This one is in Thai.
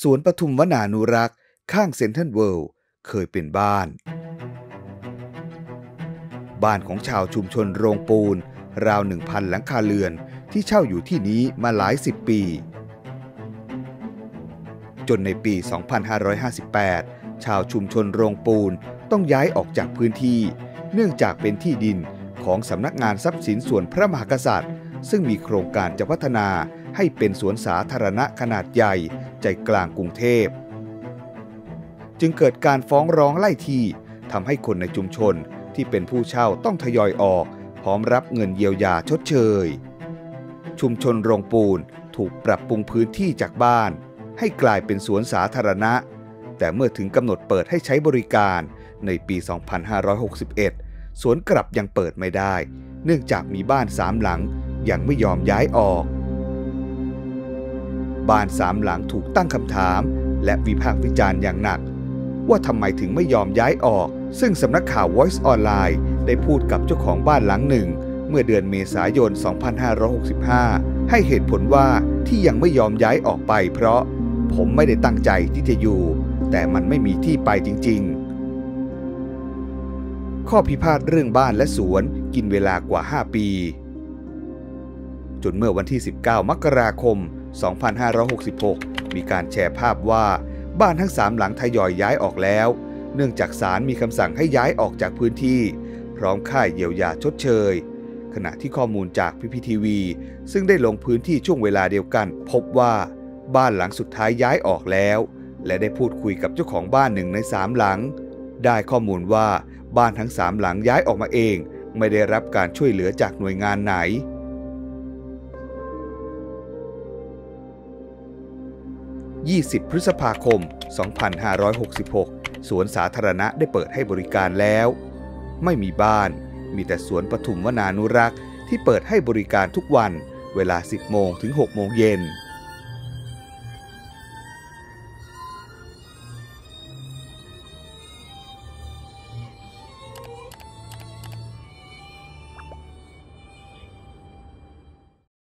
สวนปทุมวนานุรักษ์ ข้างเซ็นทรัลเวิลด์เคยเป็นบ้าน บ้านของชาวชุมชนโรงปูน ราวหนึ่งพันหลังคาเรือนที่เช่าอยู่ที่นี้มาหลายสิบปี จนในปี 2558 ชาวชุมชนโรงปูนต้องย้ายออกจากพื้นที่ เนื่องจากเป็นที่ดินของสำนักงานทรัพย์สินส่วนพระมหากษัตริย์ ซึ่งมีโครงการจะพัฒนา ให้เป็นสวนสาธารณะขนาดใหญ่ใจกลางกรุงเทพ จึงเกิดการฟ้องร้องไล่ที่ทำให้คนในชุมชนที่เป็นผู้เช่าต้องทยอยออก พร้อมรับเงินเยียวยาชดเชย ชุมชนโรงปูนถูกปรับปรุงพื้นที่จากบ้าน ให้กลายเป็นสวนสาธารณะ แต่เมื่อถึงกำหนดเปิดให้ใช้บริการในปี 2561 สวนกลับยังเปิดไม่ได้ เนื่องจากมีบ้านสามหลังยังไม่ยอมย้ายออก บ้านสามหลังถูกตั้งคำถาม และวิพากษ์วิจารณ์อย่างหนัก ว่าทำไมถึงไม่ยอมย้ายออก ซึ่งสำนักข่าว Voice Online ได้พูดกับเจ้าของบ้านหลังหนึ่ง เมื่อเดือนเมษายน 2565 ให้เหตุผลว่าที่ยังไม่ยอมย้ายออกไป เพราะผมไม่ได้ตั้งใจที่จะอยู่ แต่มันไม่มีที่ไปจริง ๆ ข้อพิพาทเรื่องบ้านและสวนกินเวลากว่า 5 ปี จนเมื่อวันที่ 19 มกราคม 2566 มีการแชร์ภาพว่าบ้านทั้งสามหลังทยอยย้ายออกแล้ว เนื่องจากศาลมีคำสั่งให้ย้ายออกจากพื้นที่ พร้อมค่าเยียวยาชดเชย ขณะที่ข้อมูลจากพีพีทีวี ซึ่งได้ลงพื้นที่ช่วงเวลาเดียวกัน พบว่าบ้านหลังสุดท้ายย้ายออกแล้ว และได้พูดคุยกับเจ้าของบ้านหนึ่งในสามหลัง ได้ข้อมูลว่าบ้านทั้งสามหลังย้ายออกมาเอง ไม่ได้รับการช่วยเหลือจากหน่วยงานไหน 20 พฤษภาคม 2566 สวนสาธารณะได้เปิดให้บริการแล้ว ไม่มีบ้าน มีแต่สวนปฐุมวนานุรักษ์ที่เปิดให้บริการทุกวัน เวลา 10 โมงถึง 6 โมงเย็น